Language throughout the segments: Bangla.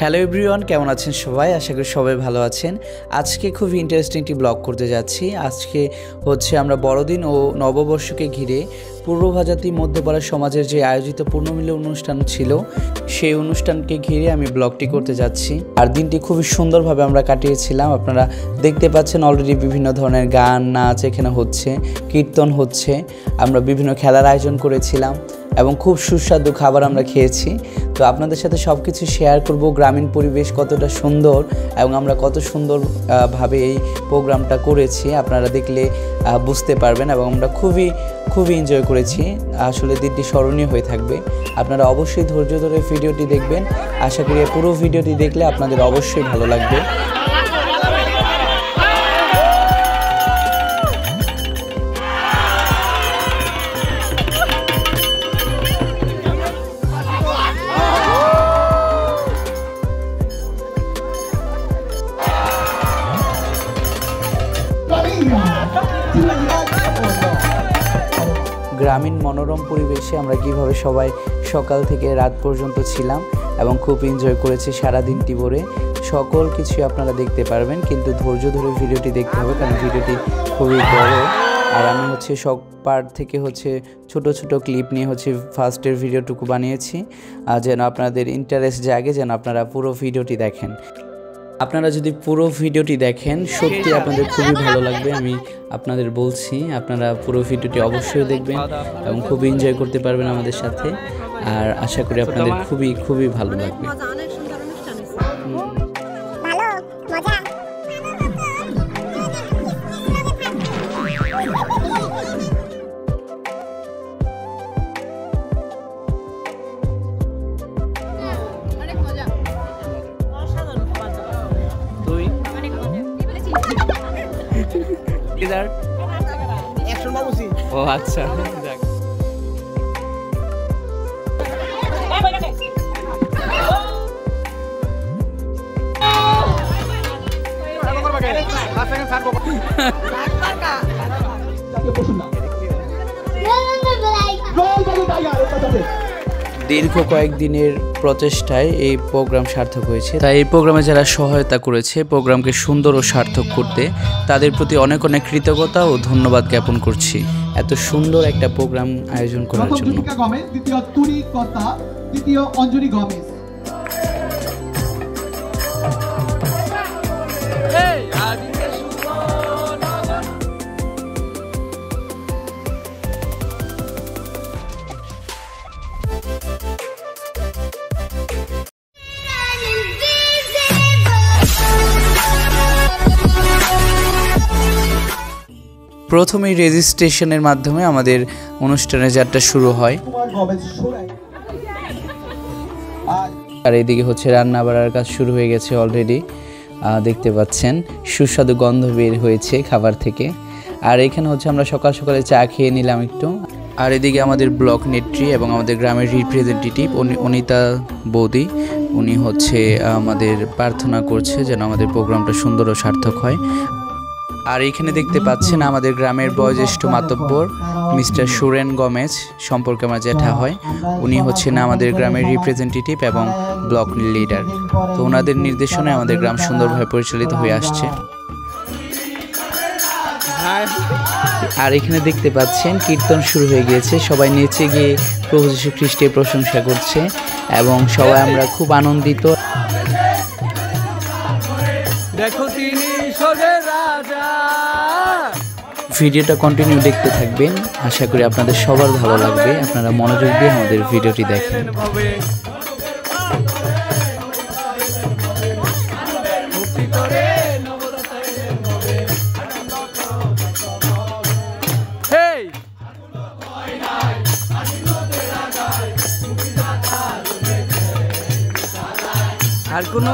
হ্যালো এভরিওয়ান কেমন আছেন সবাই? আশা করি সবাই ভালো আছেন। আজকে খুব ইন্টারেস্টিং একটি ব্লগ করতে যাচ্ছি। আজকে হচ্ছে আমরা বড়দিন ও নববর্ষকে ঘিরে পূর্ব ভাজাতি মধ্যপাড়া সমাজের যে আয়োজিত পূর্ণমিলন অনুষ্ঠান ছিল, সেই অনুষ্ঠানকে ঘিরে আমি ব্লগটি করতে যাচ্ছি। আর দিনটি খুবই সুন্দরভাবে আমরা কাটিয়েছিলাম। আপনারা দেখতে পাচ্ছেন অলরেডি বিভিন্ন ধরনের গান, নাচ এখানে হচ্ছে, কীর্তন হচ্ছে। আমরা বিভিন্ন খেলার আয়োজন করেছিলাম। এবং খুব সুস্বাদু খাবার আমরা খেয়েছি। তো আপনাদের সাথে সব কিছু শেয়ার করব গ্রামীণ পরিবেশ কতটা সুন্দর এবং আমরা কত সুন্দর আহ, ভাবে এই প্রোগ্রামটা করেছি। আপনারা দেখলে বুঝতে পারবেন এবং আমরা খুবই খুবই এনজয় করেছি। আসলে দিনটি স্মরণীয় হয়ে থাকবে। আপনারা অবশ্যই ধৈর্য ধরে ভিডিওটি দেখবেন। আশা করি পুরো ভিডিওটি দেখলে আপনাদের অবশ্যই ভালো লাগবে। গ্রামীণ মনোরম পরিবেশে আমরা কীভাবে সবাই সকাল থেকে রাত পর্যন্ত ছিলাম এবং খুব এনজয় করেছি সারা দিনটি ভরে, সকল কিছু আপনারা দেখতে পারবেন, কিন্তু ধৈর্য ধরে ভিডিওটি দেখতে হবে কারণ ভিডিওটি খুবই বড়। আর আমি হচ্ছে সব পার্ট থেকে হচ্ছে ছোট ছোট ক্লিপ নিয়ে হচ্ছে ফার্স্টের ভিডিওটুকু বানিয়েছি যেন আপনাদের ইন্টারেস্ট জাগে, যেন আপনারা পুরো ভিডিওটি দেখেন। আপনারা যদি পুরো ভিডিওটি দেখেন, সত্যি আপনাদের খুবই ভালো লাগবে, আমি আপনাদের বলছি। আপনারা পুরো ভিডিওটি অবশ্যই দেখবেন এবং খুবই এনজয় করতে পারবেন আমাদের সাথে। আর আশা করি আপনাদের খুবই খুবই ভালো লাগবে। ইদার অ্যাকশন বাবুসি ও আচ্ছা যাক দীর্ঘ কয়েকদিনের প্রচেষ্টায় এই প্রোগ্রাম সার্থক হয়েছে। তাই এই প্রোগ্রামে যারা সহায়তা করেছে প্রোগ্রামকে সুন্দর ও সার্থক করতে তাদের প্রতি অনেক অনেক কৃতজ্ঞতা ও ধন্যবাদ জ্ঞাপন করছি এত সুন্দর একটা প্রোগ্রাম আয়োজন করার জন্য। দ্বিতীয় অঞ্জলি গমেজ প্রথমেই রেজিস্ট্রেশনের মাধ্যমে আমাদের অনুষ্ঠানের যাত্রা শুরু হয়। আর এদিকে হচ্ছে রান্না বাড়ার কাজ শুরু হয়ে গেছে অলরেডি দেখতে পাচ্ছেন, সুস্বাদু গন্ধ বের হয়েছে খাবার থেকে। আর এখানে হচ্ছে আমরা সকাল সকালে চা খেয়ে নিলাম একটু। আর এদিকে আমাদের ব্লক নেত্রী এবং আমাদের গ্রামের রিপ্রেজেন্টেটিভ অনিতা বৌদি, উনি হচ্ছে আমাদের প্রার্থনা করছে যেন আমাদের প্রোগ্রামটা সুন্দর ও সার্থক হয়। আর এখানে দেখতে পাচ্ছেন আমাদের গ্রামের বয়োজ্যেষ্ঠ মাতব্বর, মিস্টার সুরেন গমেজ সম্পর্কে আমার জ্যাঠা হয়। উনি হচ্ছেন আমাদের গ্রামের রিপ্রেজেন্টেটিভ এবং ব্লক লিডার তো ওনাদের নির্দেশনায় আমাদের গ্রাম সুন্দরভাবে পরিচালিত হয়ে আসছে। আর এখানে দেখতে পাচ্ছেন কীর্তন শুরু হয়ে গিয়েছে। সবাই নেচে গিয়ে প্রভু যীশু খ্রিস্টের প্রশংসা করছে এবং সবাই আমরা খুব আনন্দিত। দেখো তিনি রাজা। ভিডিওটা কন্টিনিউ দেখতে থাকবেন। আশা করি আপনাদের সবার ভালো লাগবে। আপনারা মনোযোগ দিয়ে আমাদের ভিডিওটি দেখেন! আর কোনো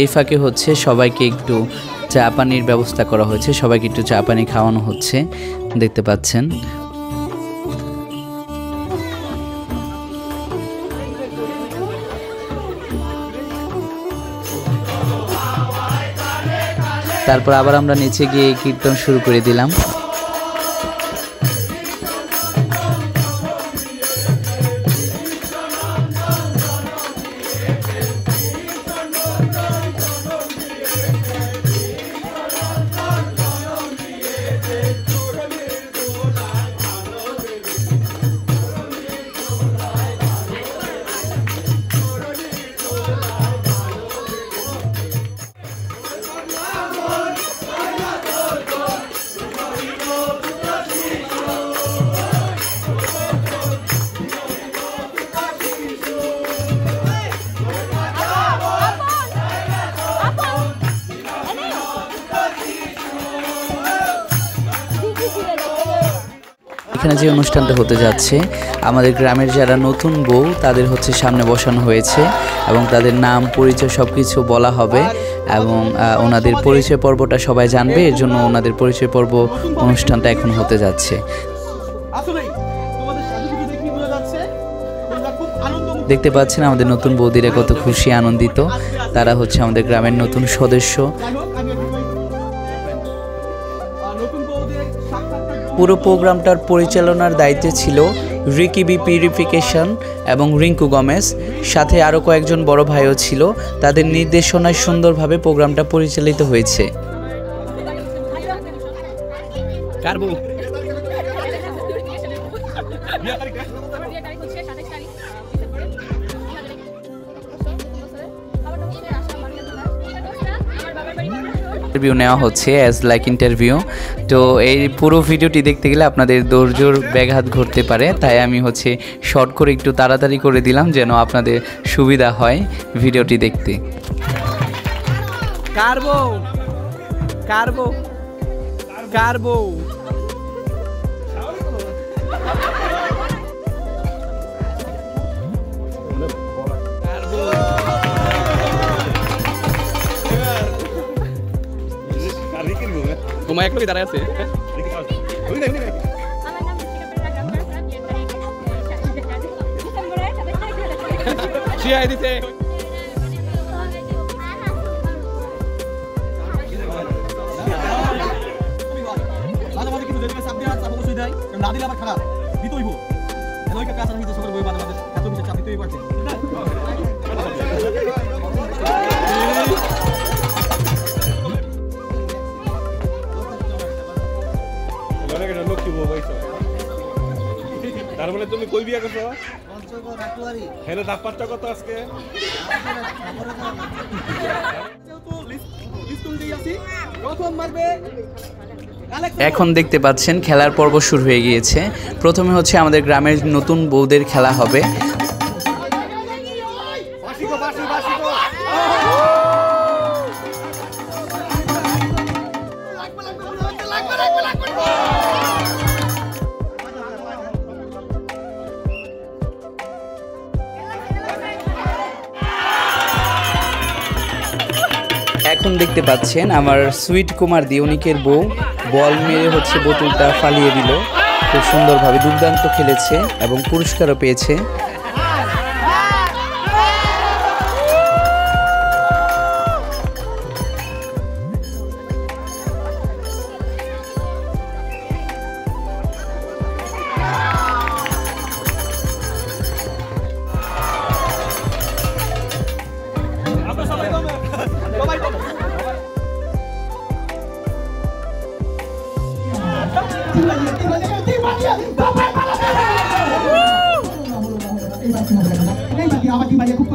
এই ফাঁকে হচ্ছে সবাইকে একটু চা পানির ব্যবস্থা করা হয়েছে। সবাইকে একটু চা পানি খাওয়ানো হচ্ছে। দেখতে পাচ্ছেন। তারপর আবার আমরা নিচে গিয়ে কীর্তন শুরু করে দিলাম। এখানে যে অনুষ্ঠানটা হতে যাচ্ছে আমাদের গ্রামের যারা নতুন বউ তাদের হচ্ছে সামনে বসানো হয়েছে এবং তাদের নাম পরিচয় সব কিছু বলা হবে এবং ওনাদের পরিচয় পর্বটা সবাই জানবে এর জন্য ওনাদের পরিচয় পর্ব অনুষ্ঠানটা এখন হতে যাচ্ছে। দেখতে পাচ্ছেন আমাদের নতুন বৌদিরা কত খুশি আনন্দিত। তারা হচ্ছে আমাদের গ্রামের নতুন সদস্য। পুরো প্রোগ্রামটার পরিচালনার দায়িত্বে ছিল রিকি বি পিউরিফিকেশন এবং রিঙ্কু গমেজ সাথে আরও কয়েকজন বড় ভাইও ছিল। তাদের নির্দেশনায় সুন্দরভাবে প্রোগ্রামটা পরিচালিত হয়েছে। ইন্টারভিউ নেওয়া হচ্ছে অ্যাজ লাইক ইন্টারভিউ তো এই পুরো ভিডিওটি দেখতে গেলে আপনাদের দৈর্যর ব্যাঘাত ঘটতে পারে, তাই আমি হচ্ছে শর্ট করে একটু তাড়াতাড়ি করে দিলাম যেন আপনাদের সুবিধা হয় ভিডিওটি দেখতে। কারবো কারবো কার চাপ দেওয়ার চাপ অবশ্যই দেয়। কারণ না দিলে আবার খারাপ। দিতেইব এলাকা কাছে হিসেবে সকল বই মাঝে মাঝে। এত বেশি চাপ দিতেই পারছে তুমি কই বিয়া করছ? হেলে তাপমাত্রা কত আজকে? এখন দেখতে পাচ্ছেন খেলার পর্ব শুরু হয়ে গিয়েছে। প্রথমে হচ্ছে আমাদের গ্রামের নতুন বউদের খেলা হবে। এখন দেখতে পাচ্ছেন আমার সুইট কুমার দিওনিকের বউ। বল মেরে হচ্ছে বোতলটা ফালিয়ে দিল। খুব সুন্দরভাবে দুর্দান্ত খেলেছে এবং পুরস্কারও পেয়েছে। কমে আমার কি মারিয়া খুব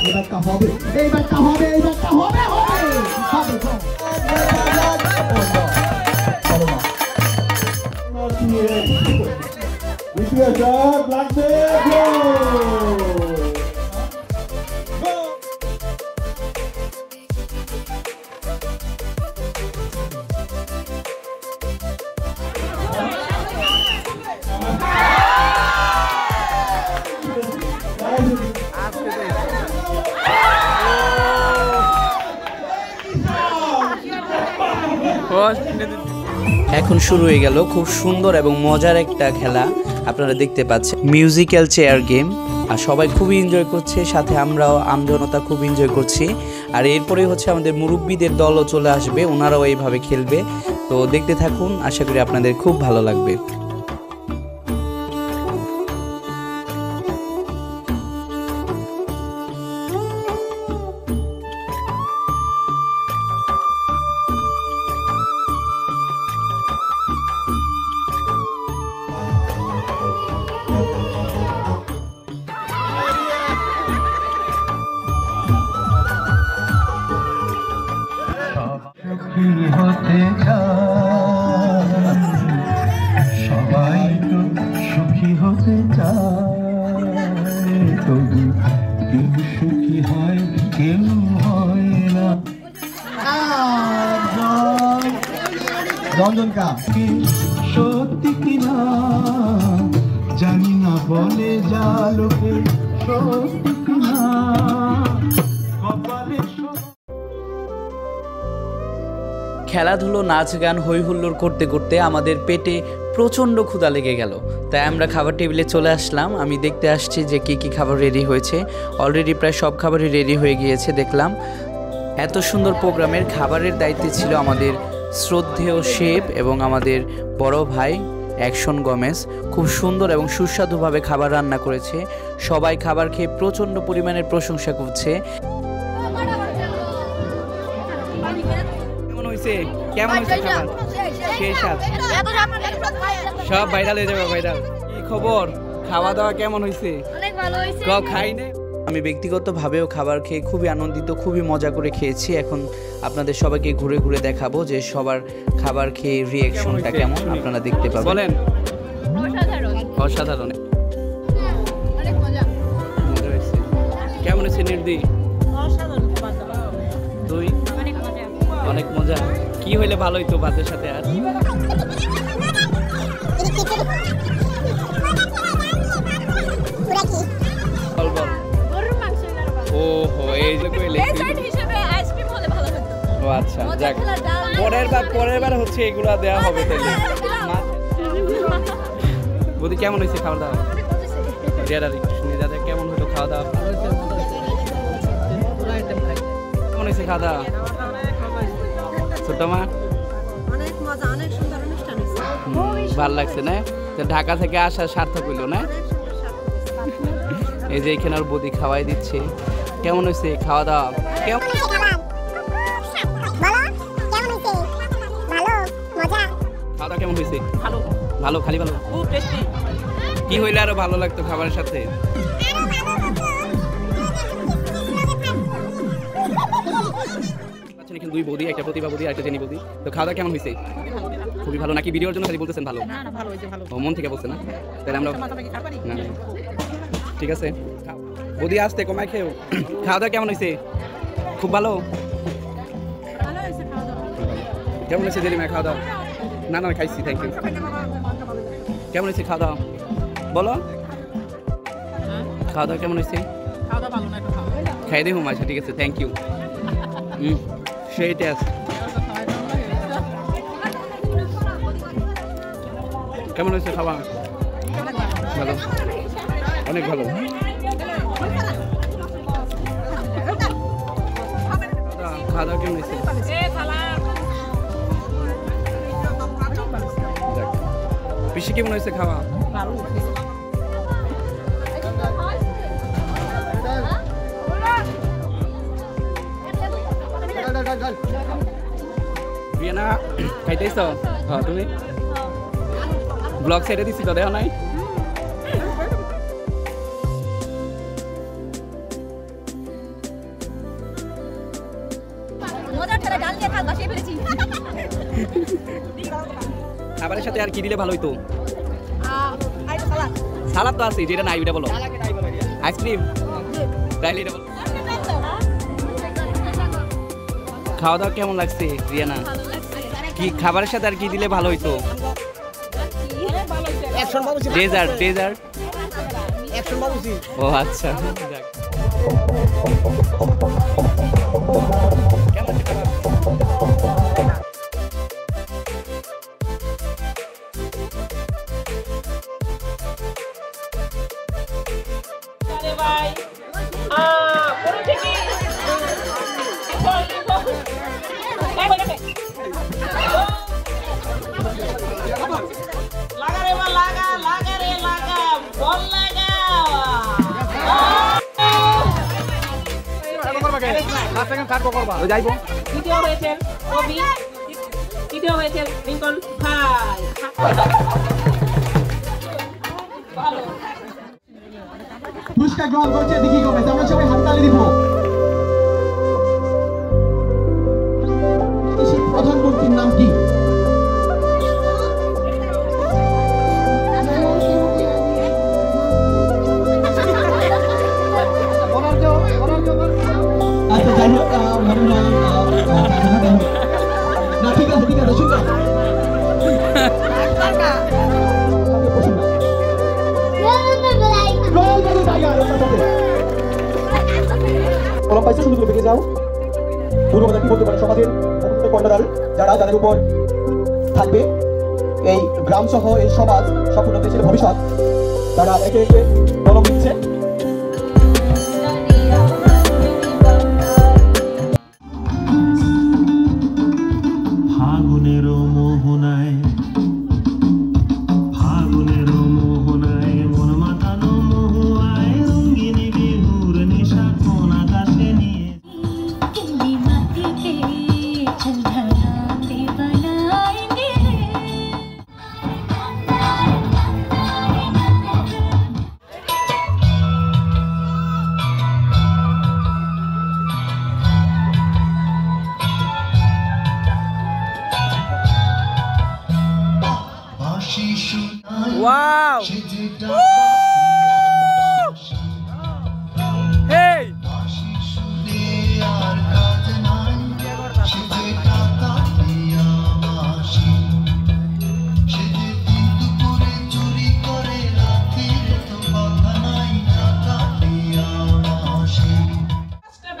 এইবারটা হবে এইবারটা হবে এইবারটা এখন শুরু হয়ে গেল খুব সুন্দর এবং মজার একটা খেলা। আপনারা দেখতে পাচ্ছেন মিউজিক্যাল চেয়ার গেম আর সবাই খুবই এনজয় করছে, সাথে আমরাও, আমজনতা খুব এনজয় করছি। আর এরপরে হচ্ছে আমাদের মুরব্বীদের দলও চলে আসবে, ওনারাও এইভাবে খেলবে। তো দেখতে থাকুন, আশা করি আপনাদের খুব ভালো লাগবে। হতে সবাই তো সুখী হতে চায়। তবু কেউ সুখী হয় কেউ হয় না। রঞ্জনকা খেলাধুলো নাচ গান হই হুল্লোড় করতে করতে আমাদের পেটে প্রচণ্ড ক্ষুধা লেগে গেল। তাই আমরা খাবার টেবিলে চলে আসলাম। আমি দেখতে আসছি যে কী কী খাবার রেডি হয়েছে। অলরেডি প্রায় সব খাবারই রেডি হয়ে গিয়েছে, দেখলাম। এত সুন্দর প্রোগ্রামের খাবারের দায়িত্বে ছিল আমাদের শ্রদ্ধেয় শেপ এবং আমাদের বড় ভাই অ্যাকশন গমেজ খুব সুন্দর এবং সুস্বাদুভাবে খাবার রান্না করেছে। সবাই খাবার খেয়ে প্রচণ্ড পরিমাণের প্রশংসা করছে। কেমন হয়েছে খাবার সেই স্বাদ সব ভাইরাল হয়ে যাবে ভাইরাল কি খবর খাওয়া দাওয়া কেমন হয়েছে অনেক ভালো খাই না আমি ব্যক্তিগতভাবেও খাবার খেয়ে খুবই আনন্দিত খুবই মজা করে খেয়েছি এখন আপনাদের সবাইকে ঘুরে ঘুরে দেখাবো যে সবার খাবার খেয়ে রিয়াকশনটা কেমন আপনারা দেখতে পাবেন বলেন অসাধারণ অসাধারণ অনেক মজা মজা হয়েছে কেমন হয়েছে নির্দি তুই অনেক মজা কি হইলে ভালো হইতো ভাতের সাথে আর? ও হো এই যে ও আচ্ছা যাক। পরের বার পরের বার হচ্ছে দেওয়া হবে কেমন হয়েছে খাওয়া দাওয়া কেমন হলো খাওয়া দাওয়া কেমন হয়েছে খাওয়া দাওয়া ছোট মা অনেক মজা অনেক সুন্দর অনুষ্ঠান হয়েছে। হুম, ভালো লাগছে না? তো ঢাকা থেকে আসা সার্থক হইল না? এই যে এখানে আর বৌদি খাওয়াই দিচ্ছে। কেমন হয়েছে খাওয়া দাওয়া? কেমন খাওয়া দাওয়া কেমন হয়েছে? ভালো। ভালো খালি ভালো? খুব টেস্টি কি হইলে আরও ভালো লাগতো খাবারের সাথে? দুই বৌদি একটা প্রতিভা বৌদি আর একটা জেনি বৌদি। তো খাওয়া দাওয়া কেমন হয়েছে খুবই ভালো নাকি ভিডিওর জন্য খালি বলতেছেন ভালো? ও মন থেকে বলছে না? তাহলে আমরা না। ঠিক আছে। বৌদি আসতে কমায় খেয়েও। খাওয়া দাওয়া কেমন হয়েছে খুব ভালো? কেমন হয়েছে জেলিমা খাওয়া দাওয়া না না খাইছি থ্যাংক ইউ কেমন হয়েছে খাওয়া দাওয়া বলো খাওয়া দাওয়া কেমন হয়েছে খাই দেখুন আচ্ছা ঠিক আছে থ্যাংক ইউ হুম সেইটা আছে কেমন হয়েছে খাওয়া? ভালো। অনেক ভালো। খাওয়া দাওয়া কেমন হয়েছে? পিসি কেমন হয়েছে খাওয়া? খাইতেছ? হ্যাঁ তুমি? ব্লগ ছেড়ে দিছি তো নাই? খাবারের সাথে আর কি দিলে ভালো হইতো? সালাদ। সালাদ তো আছে যেটা নাই ওইটা বলো। আইসক্রিম? তাইলে এটা বলো। খাওয়া দাওয়া কেমন লাগছে রিয়ানা? কি খাবারের সাথে আর কি দিলে ভালো হইতো? ডেজার্ট ডেজার্ট ও আচ্ছা। দ্বিতীয় হয়েছে কবি। তৃতীয় হয়েছে রিঙ্কন ভাই। পুরস্কার গ্রহণ করছে দিঘি গোমেজ আমরা সবাই হাততালি দিব। প্রধানমন্ত্রীর নাম কি? না ঠিক আছে ঠিক কলম পাইছে সুন্দর করে যাও পূর্ব বাজার কি বলতে পারে সমাজের সমস্ত যারা যাদের উপর থাকবে এই গ্রাম সহ এই সমাজ সম্পূর্ণ দেশের ভবিষ্যৎ। তারা একে একে কলম দিচ্ছে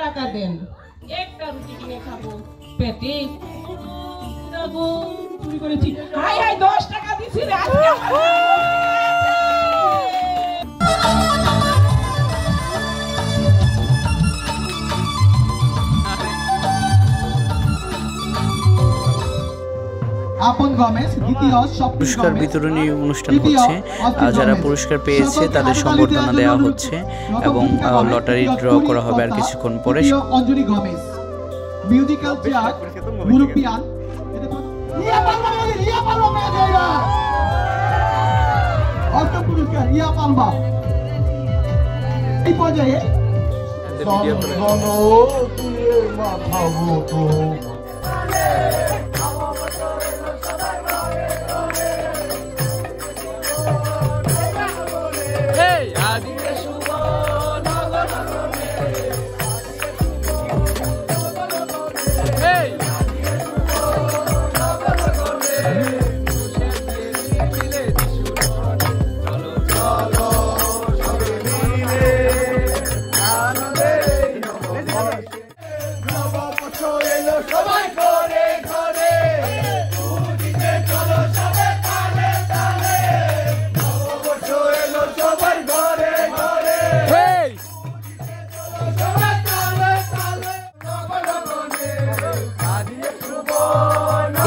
টাকা দেন। একটা রুটি কিনে খাব। পেটে। চুরি করেছি। হাই হাই দশ টাকা দিছি রে। পুরস্কার বিতরণী অনুষ্ঠান হচ্ছে। যারা পুরস্কার পেয়েছে তাদের সম্বর্ধনা দেওয়া হচ্ছে এবং লটারি ড্র করা হবে আর কিছুক্ষণ পরে অঞ্জলি গমেজ মিউজিক্যাল চেয়ার মুরুপিয়ান পুরস্কার এই পর্যায়ে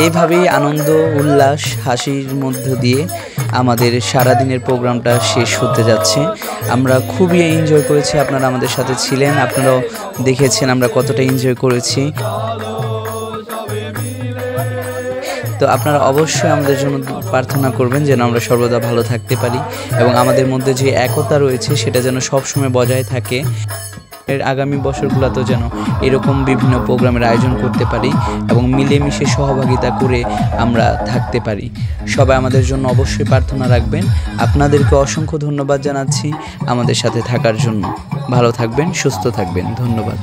এইভাবেই আনন্দ, উল্লাস, হাসির মধ্য দিয়ে আমাদের সারাদিনের প্রোগ্রামটা শেষ হতে যাচ্ছে। আমরা খুবই এনজয় করেছি, আপনারা আমাদের সাথে ছিলেন, আপনারাও দেখেছেন আমরা কতটা এনজয় করেছি। তো আপনারা অবশ্যই আমাদের জন্য প্রার্থনা করবেন যেন আমরা সর্বদা ভালো থাকতে পারি এবং আমাদের মধ্যে যে একতা রয়েছে, সেটা যেন সবসময় বজায় থাকে। এর আগামী বছরগুলোতেও যেন এরকম বিভিন্ন প্রোগ্রামের আয়োজন করতে পারি এবং মিলেমিশে সহভাগিতা করে আমরা থাকতে পারি। সবাই আমাদের জন্য অবশ্যই প্রার্থনা রাখবেন। আপনাদেরকে অসংখ্য ধন্যবাদ জানাচ্ছি আমাদের সাথে থাকার জন্য। ভালো থাকবেন, সুস্থ থাকবেন। ধন্যবাদ।